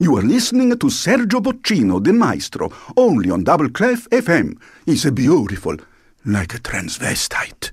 You are listening to Sergio Boccino, the maestro, only on Double Clef FM. He's beautiful, like a transvestite.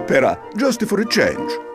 Opera, just for a change.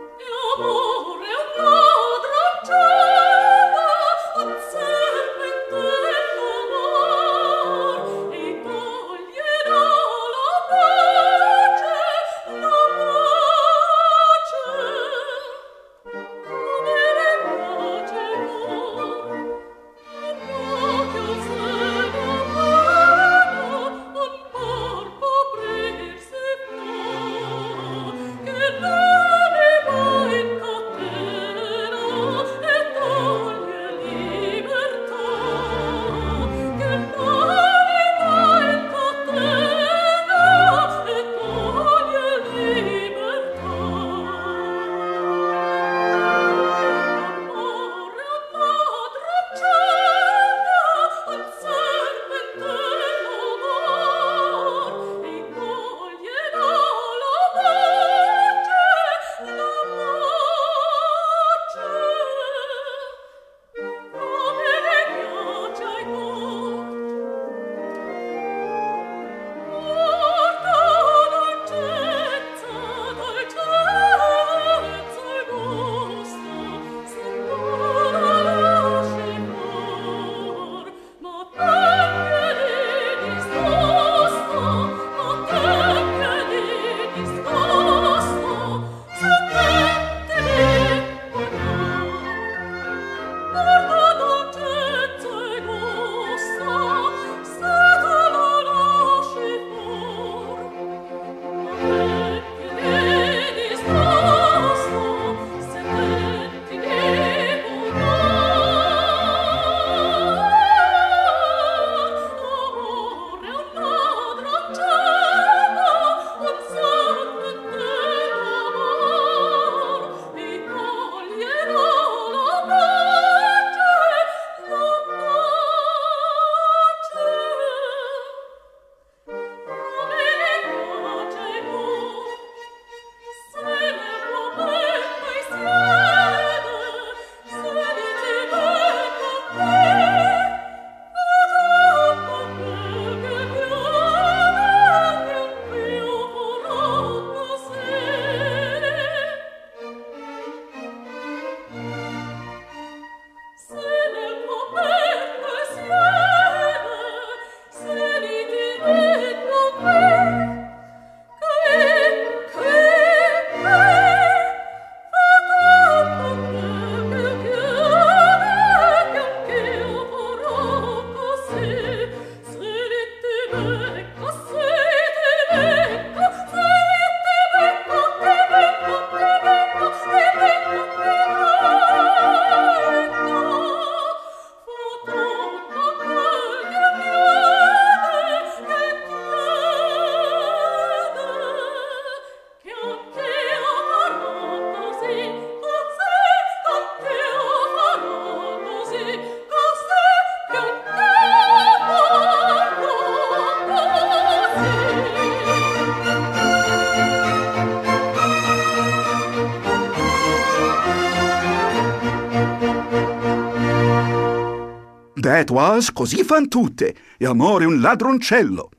That was Così fan tutte, e Amore un ladroncello.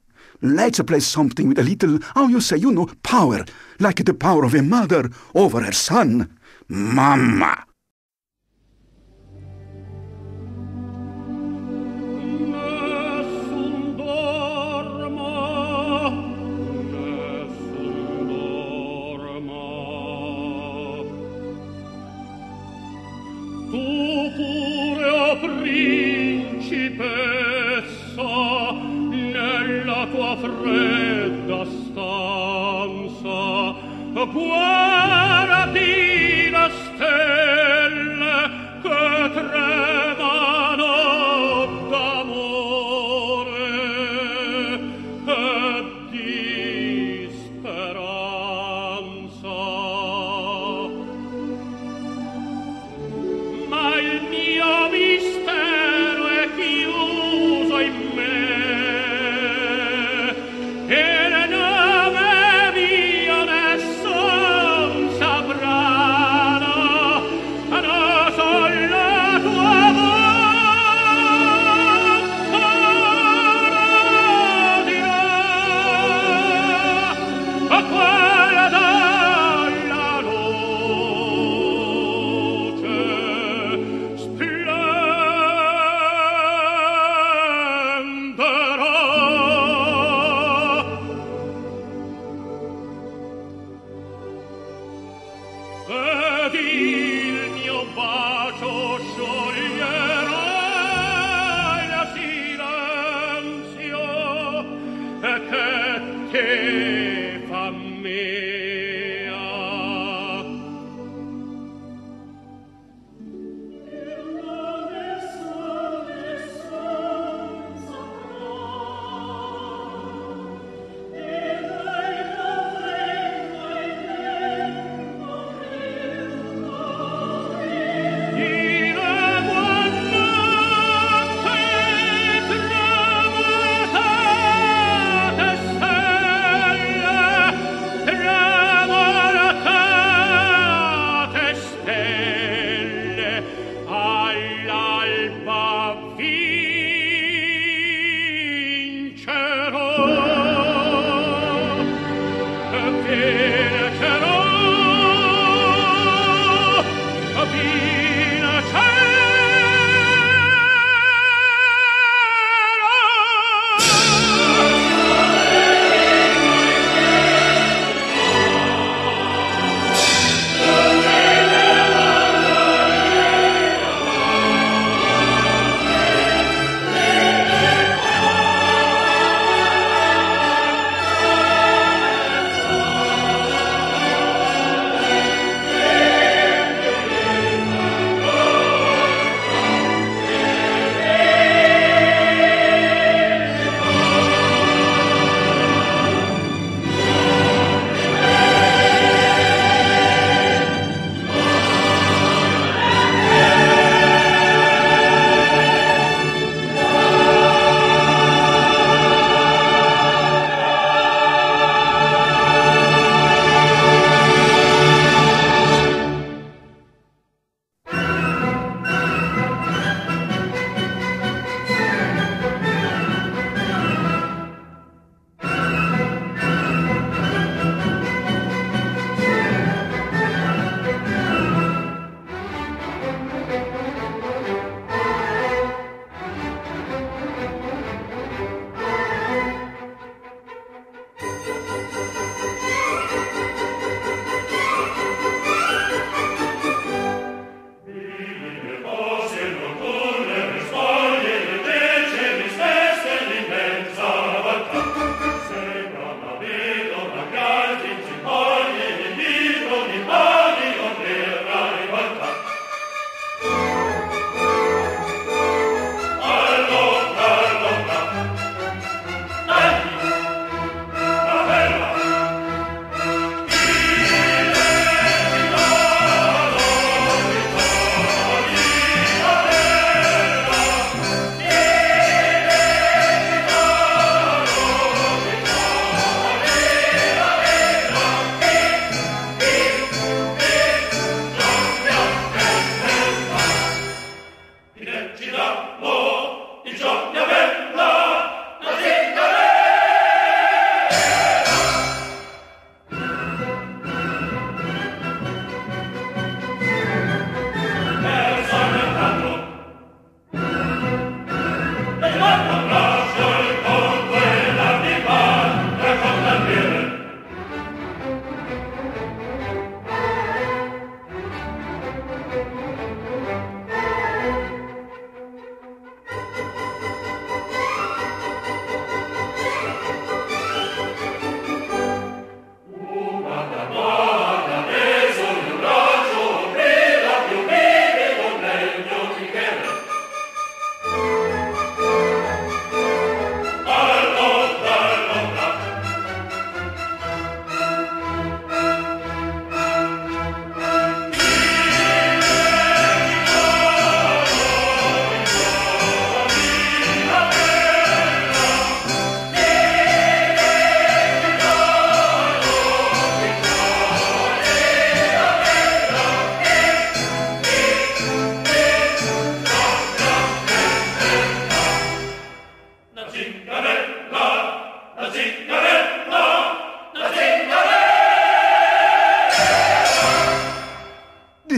Let's play something with a little, how you say, you know, power, like the power of a mother over her son. Mamma! Guardi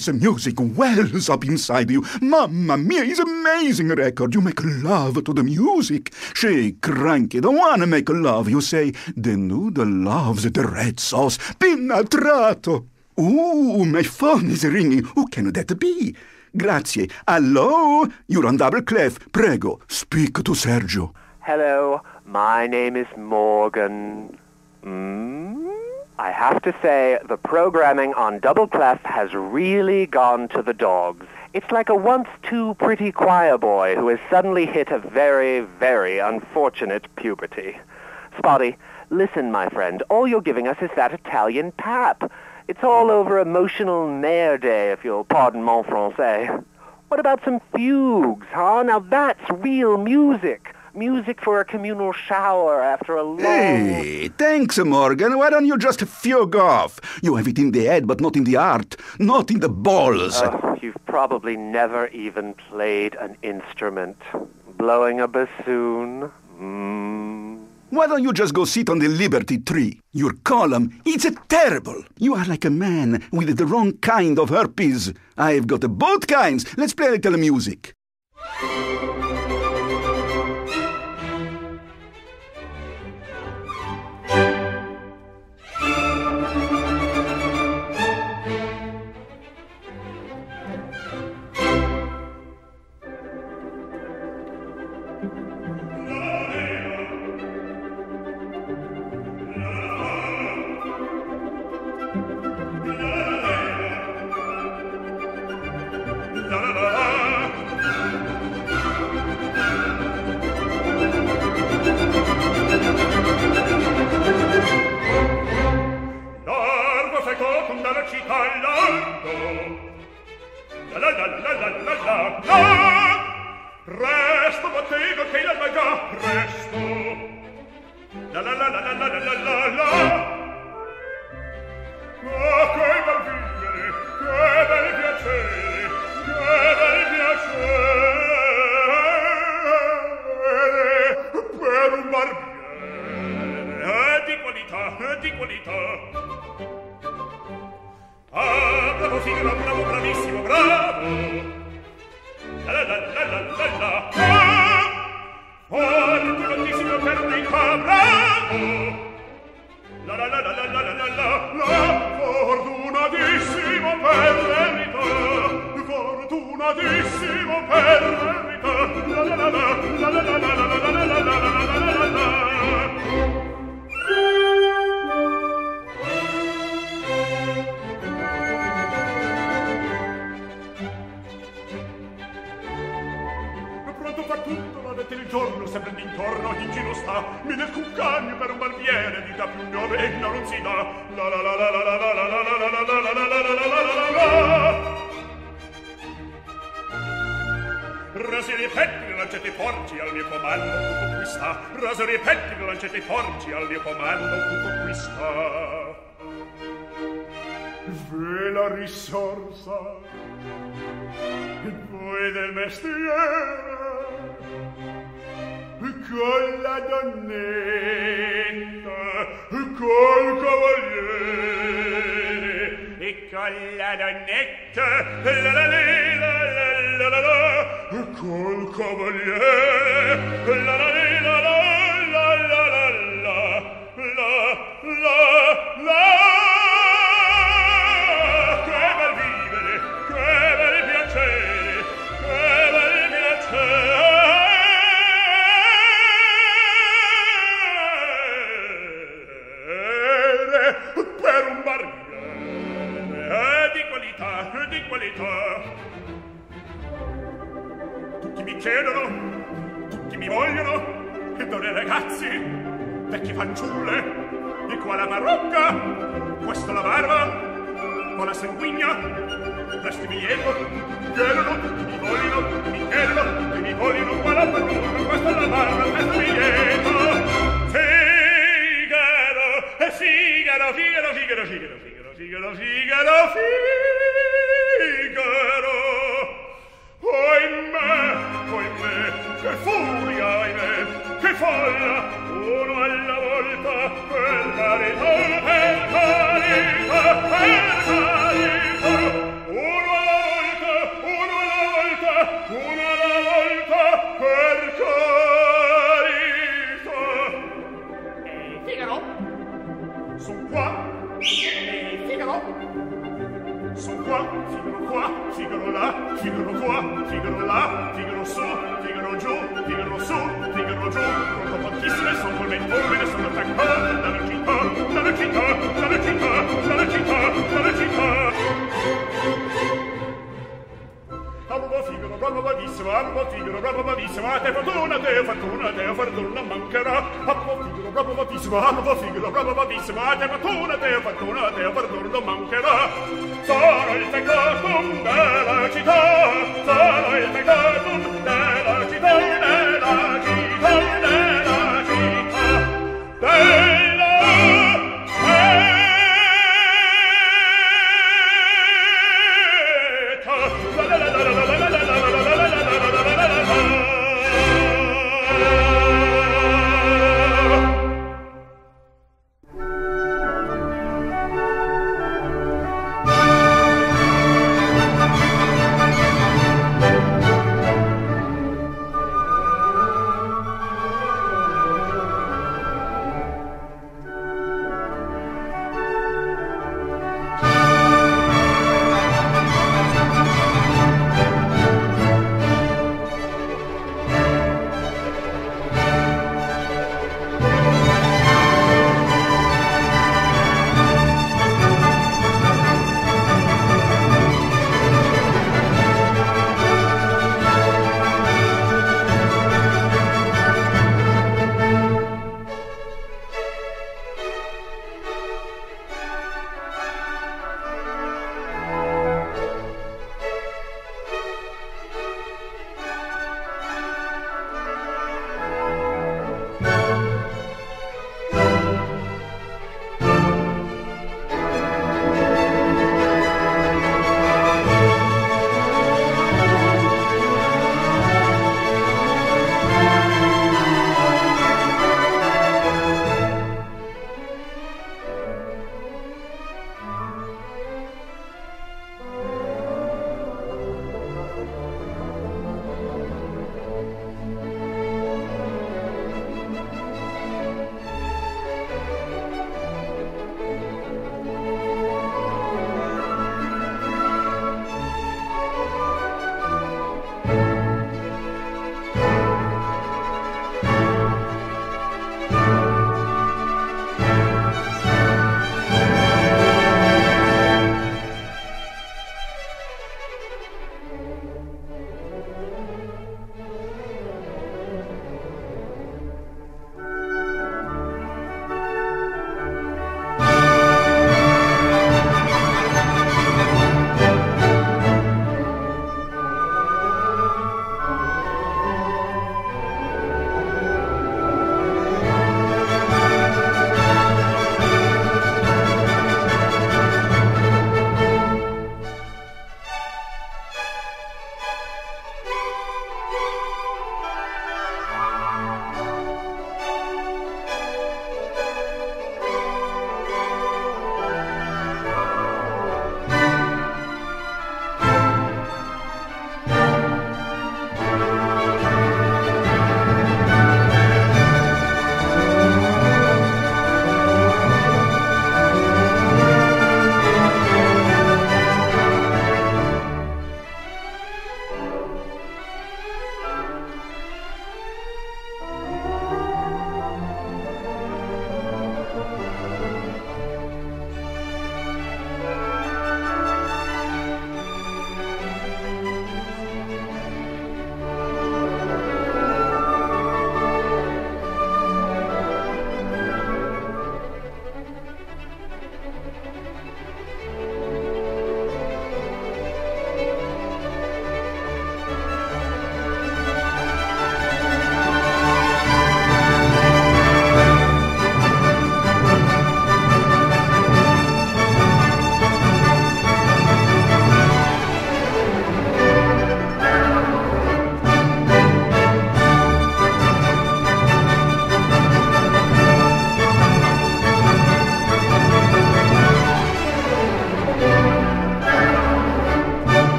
This music wells up inside you. Mamma mia, it's amazing record. You make love to the music. She cranky, don't wanna make love. You say, the noodle loves the red sauce. Pinatrato. Ooh, my phone is ringing. Who can that be? Grazie. Hello? You're on double clef. Prego, speak to Sergio. Hello, my name is Morgan. Mm? I have to say, the programming on Double Clef has really gone to the dogs. It's like a once too pretty choir boy who has suddenly hit a very, very unfortunate puberty. Spotty, listen, my friend, all you're giving us is that Italian pap. It's all over emotional mare day, if you'll pardon mon français. What about some fugues, huh? Now that's real music. Music for a communal shower after a long... Hey, thanks, Morgan. Why don't you just fugue off? You have it in the head, but not in the heart, not in the balls. Oh, you've probably never even played an instrument. Blowing a bassoon? Mm. Why don't you just go sit on the Liberty Tree? Your column, it's terrible. You are like a man with the wrong kind of herpes. I've got both kinds. Let's play a little music.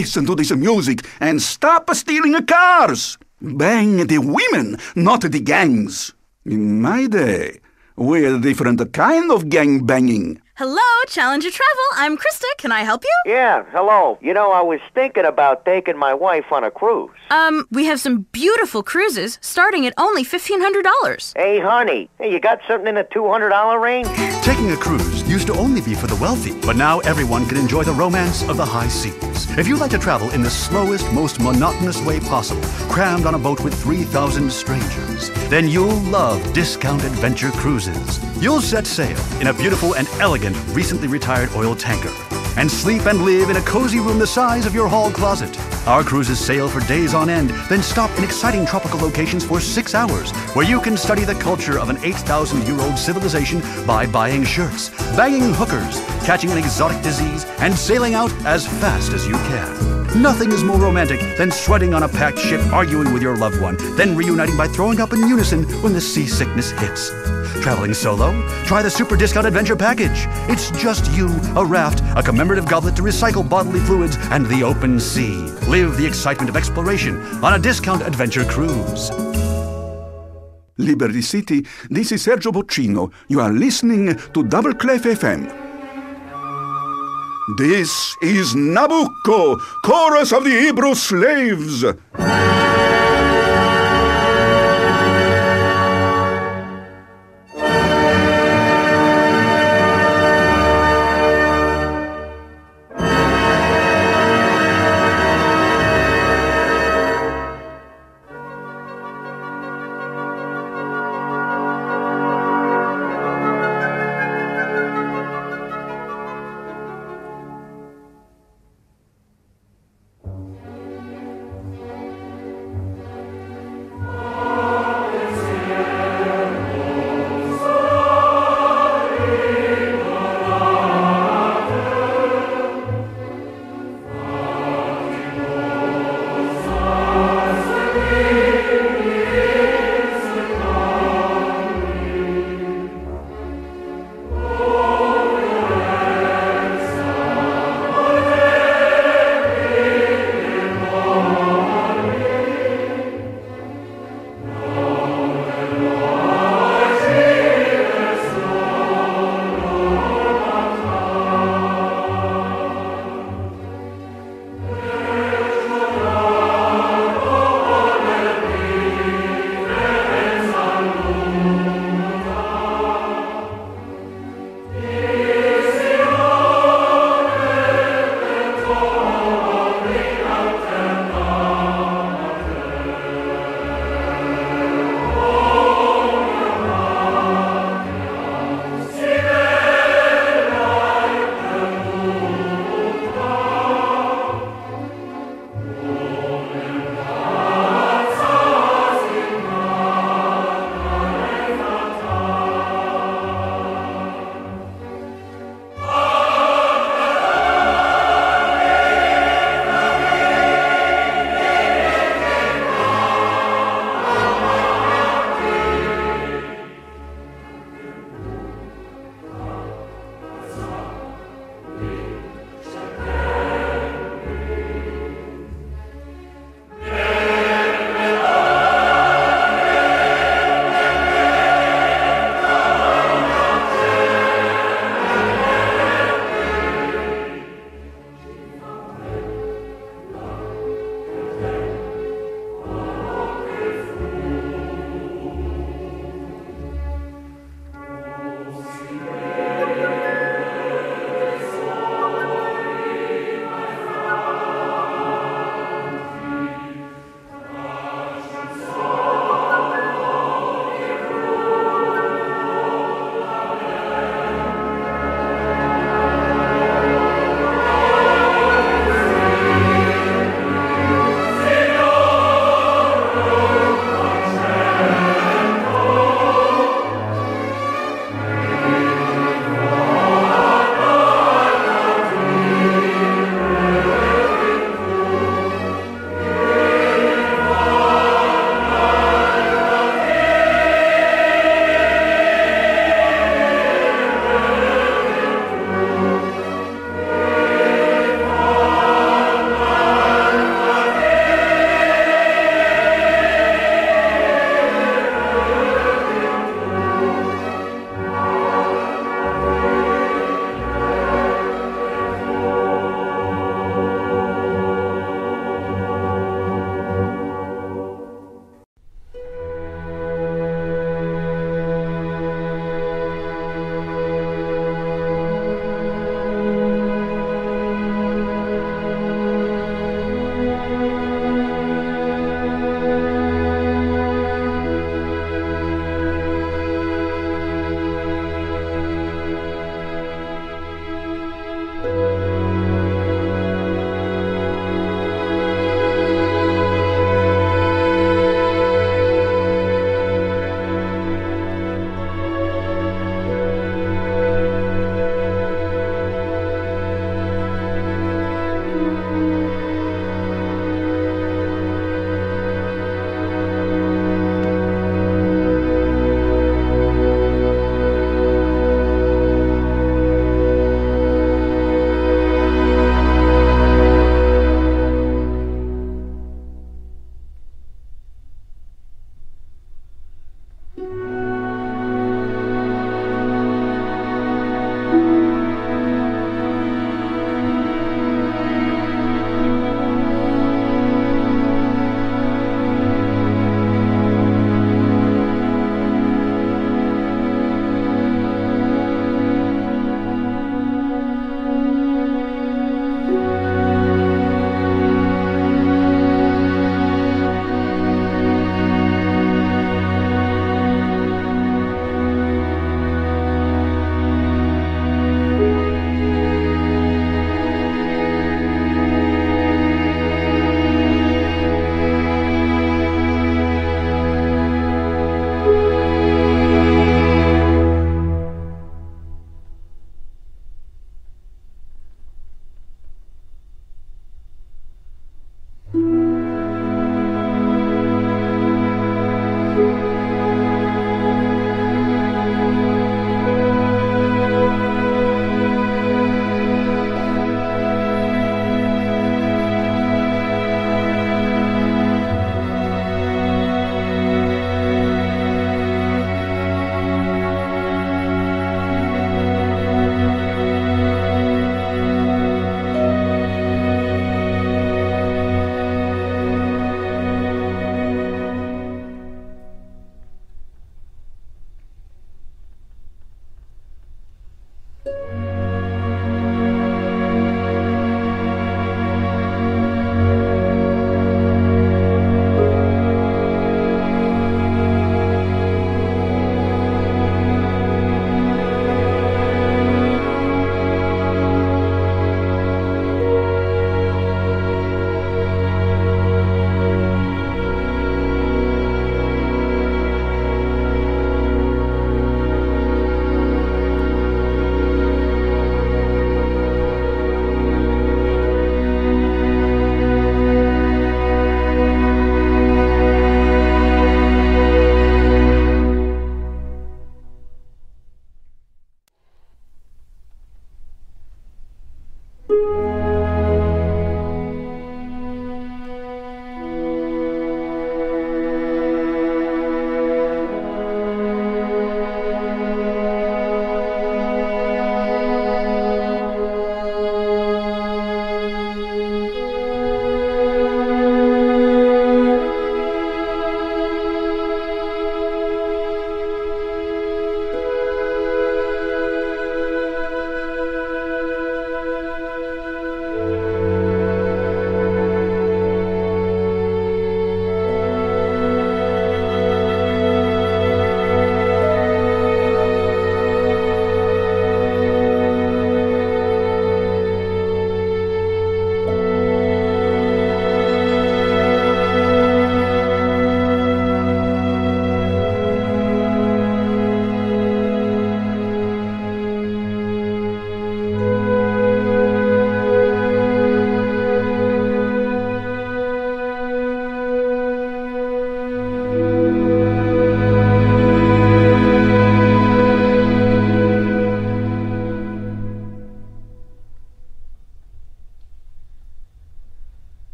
Listen to this music and stop stealing cars. Bang the women, not the gangs. In my day, we had a different kind of gang banging. Hello, Challenger Travel. I'm Krista. Can I help you? Yeah, hello. You know, I was thinking about taking my wife on a cruise. Um, we have some beautiful cruises starting at only $1,500. Hey, honey, hey, you got something in the $200 range? Taking a cruise used to only be for the wealthy, but now everyone can enjoy the romance of the high seas. If you like to travel in the slowest, most monotonous way possible, crammed on a boat with 3,000 strangers, then you'll love Discount Adventure Cruises. You'll set sail in a beautiful and elegant, recently retired oil tanker and sleep and live in a cozy room the size of your hall closet. Our cruises sail for days on end, then stop in exciting tropical locations for six hours, where you can study the culture of an 8,000 year old civilization by buying shirts, banging hookers, catching an exotic disease, and sailing out as fast as you can. Nothing is more romantic than sweating on a packed ship, arguing with your loved one, then reuniting by throwing up in unison when the seasickness hits. Traveling solo? Try the Super Discount Adventure Package. It's just you, a raft, a commemorative goblet to recycle bodily fluids, and the open sea. Live the excitement of exploration on a Discount Adventure Cruise. Liberty City, this is Sergio Boccino. You are listening to Double Clef FM. This is Nabucco, chorus of the Hebrew slaves.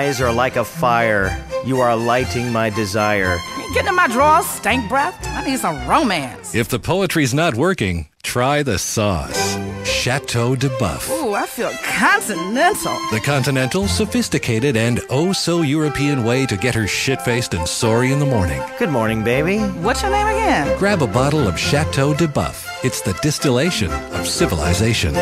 Eyes are like a fire. You are lighting my desire. Get in my drawers, stank breath. I need some romance. If the poetry's not working, try the sauce. Chateau de Buf. Ooh, I feel continental. The continental, sophisticated, and oh so European way to get her shit faced and sorry in the morning. Good morning, baby. What's your name again? Grab a bottle of Chateau de Buf. It's the distillation of civilization.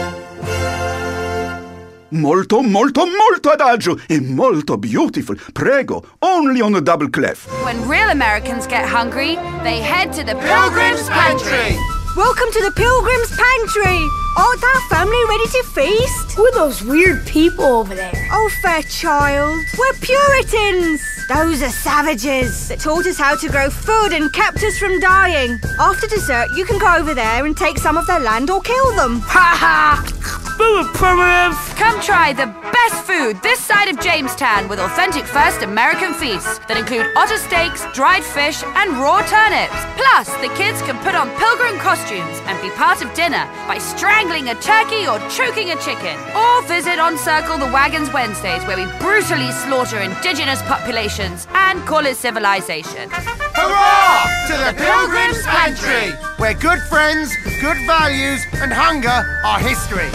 Molto, molto, molto adagio e molto beautiful. Prego, only on a double clef. When real Americans get hungry, they head to the Pilgrim's Pantry. Welcome to the Pilgrim's Pantry. Aren't our family ready to feast? Who are those weird people over there? Oh, fair child. We're Puritans. Those are savages that taught us how to grow food and kept us from dying. After dessert, you can go over there and take some of their land or kill them. Ha ha! Boo primitive! Come try the best food this side of Jamestown with authentic first American feasts that include otter steaks, dried fish, and raw turnips. Plus, the kids can put on pilgrim costumes and be part of dinner by strangling a turkey or choking a chicken. Or visit on Circle the Wagons Wednesdays where we brutally slaughter indigenous populations and call it civilization. Hurrah to the Pilgrim's Pantry, where good friends, good values, and hunger are history.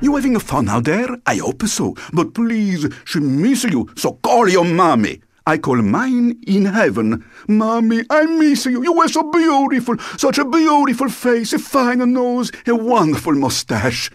You having fun out there? I hope so. But please, she miss you, so call your mommy. I call mine in heaven. Mommy, I miss you. You were so beautiful. Such a beautiful face, a fine nose, a wonderful mustache.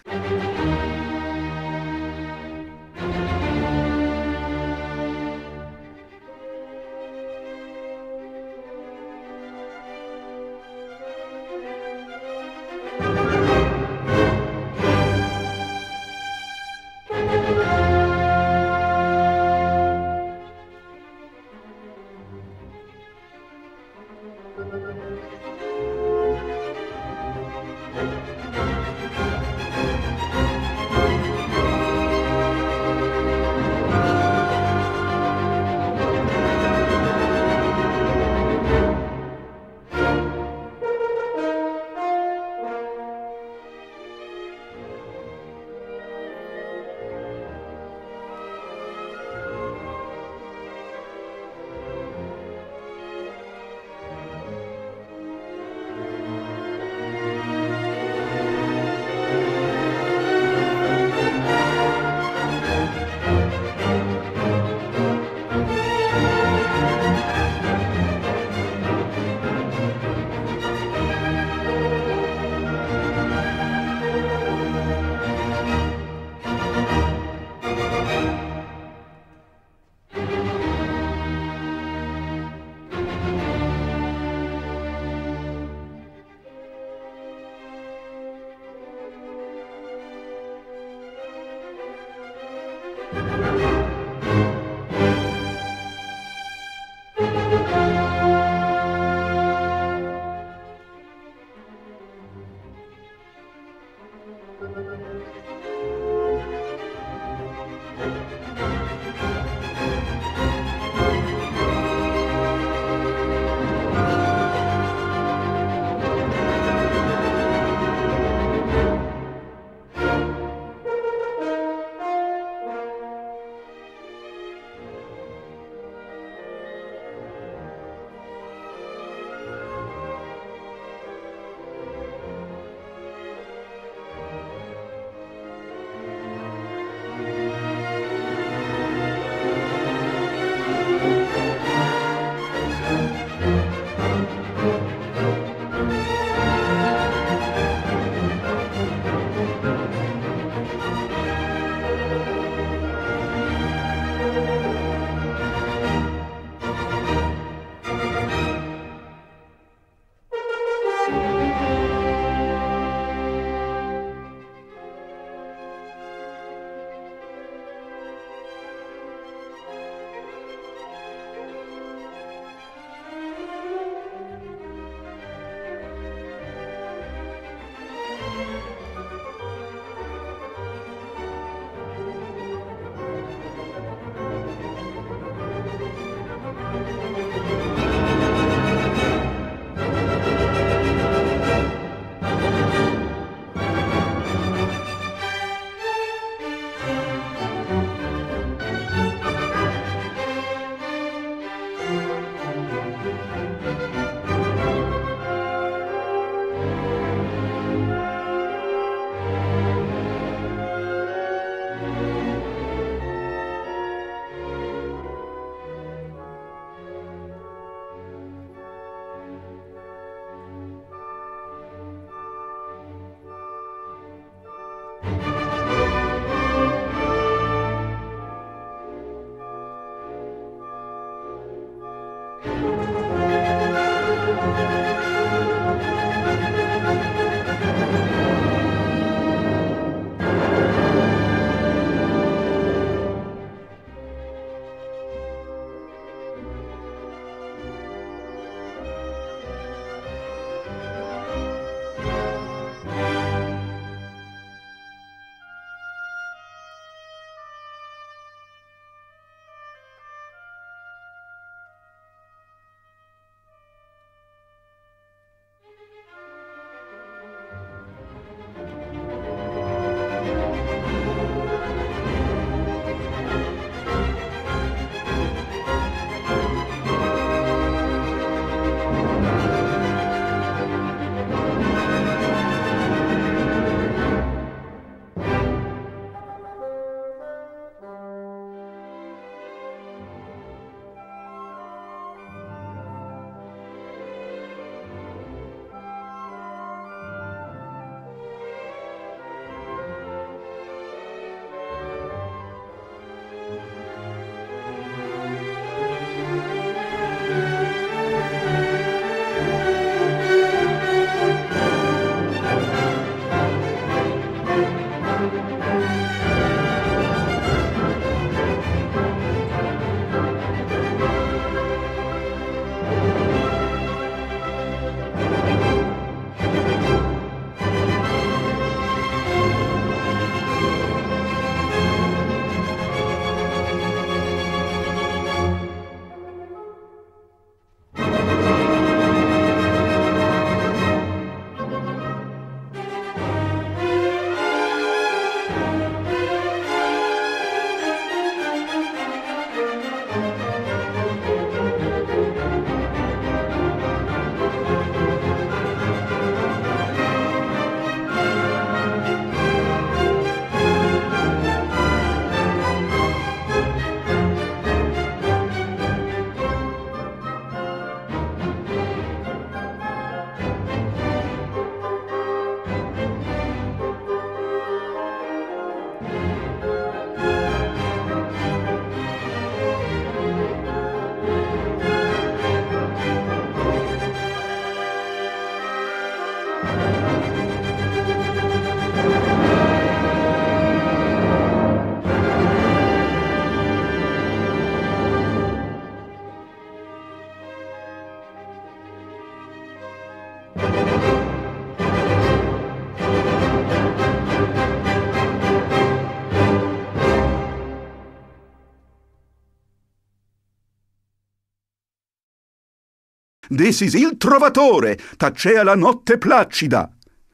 This is il trovatore, tacea la notte placida.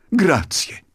Grazie.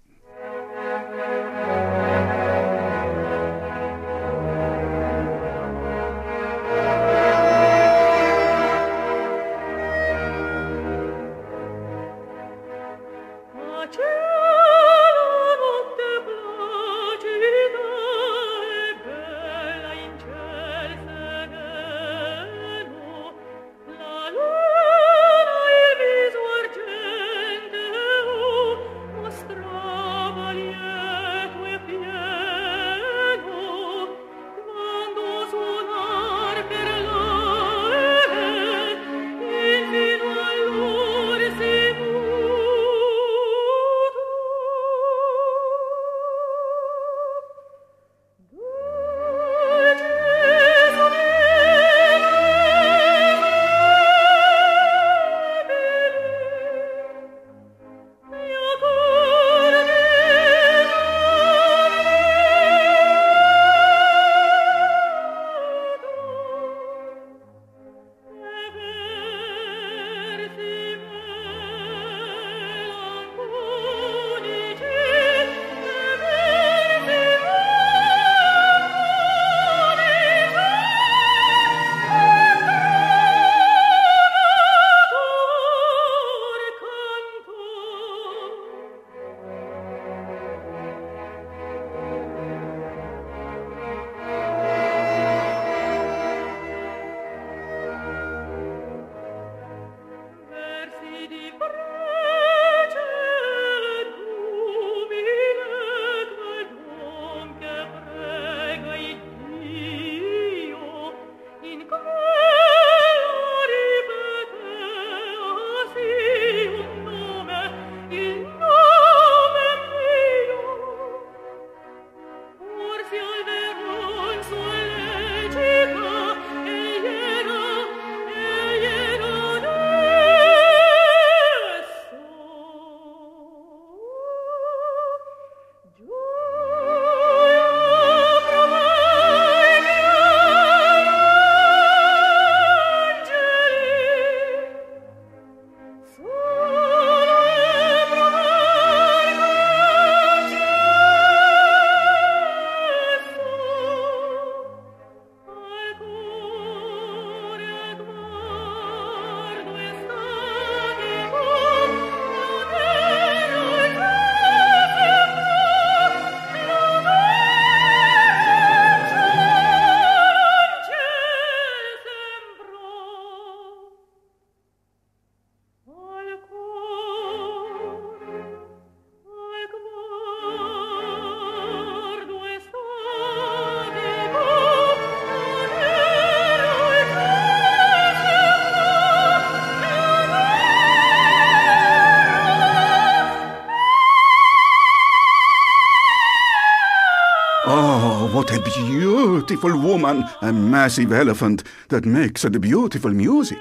Beautiful woman, a massive elephant that makes the beautiful music.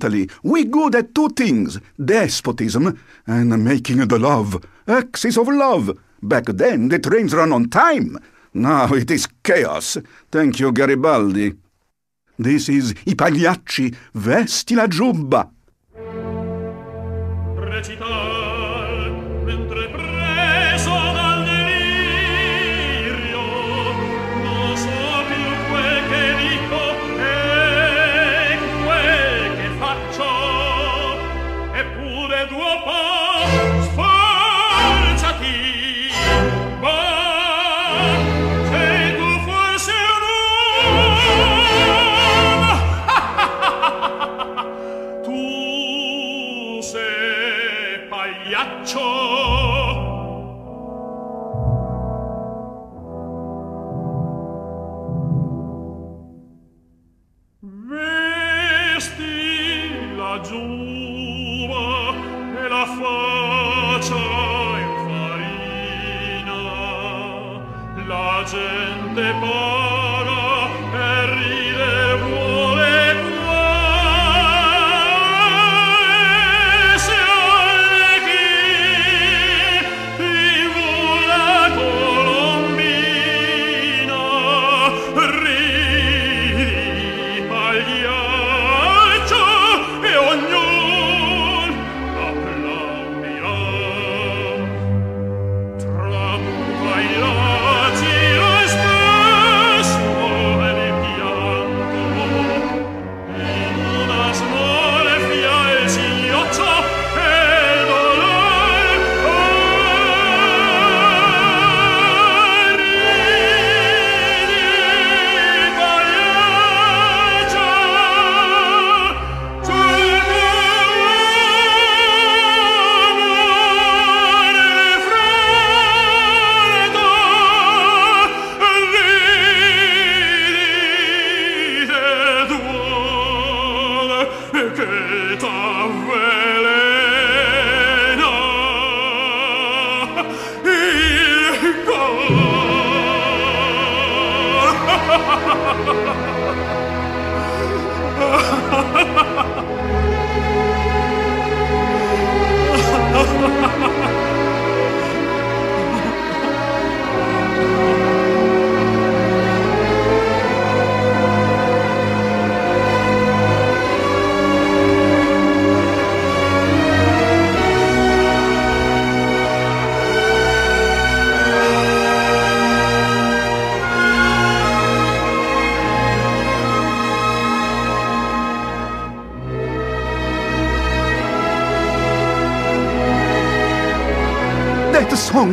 Italy, we good at two things despotism and making the love. Axis of love. Back then, the trains ran on time. Now it is chaos. Thank you, Garibaldi. This is I pagliacci, vesti la giubba. Recital,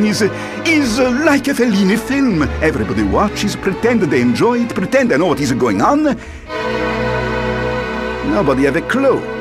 Is is like a Fellini film. Everybody watches, pretend they enjoy it, pretend they know what is going on. Nobody have a clue.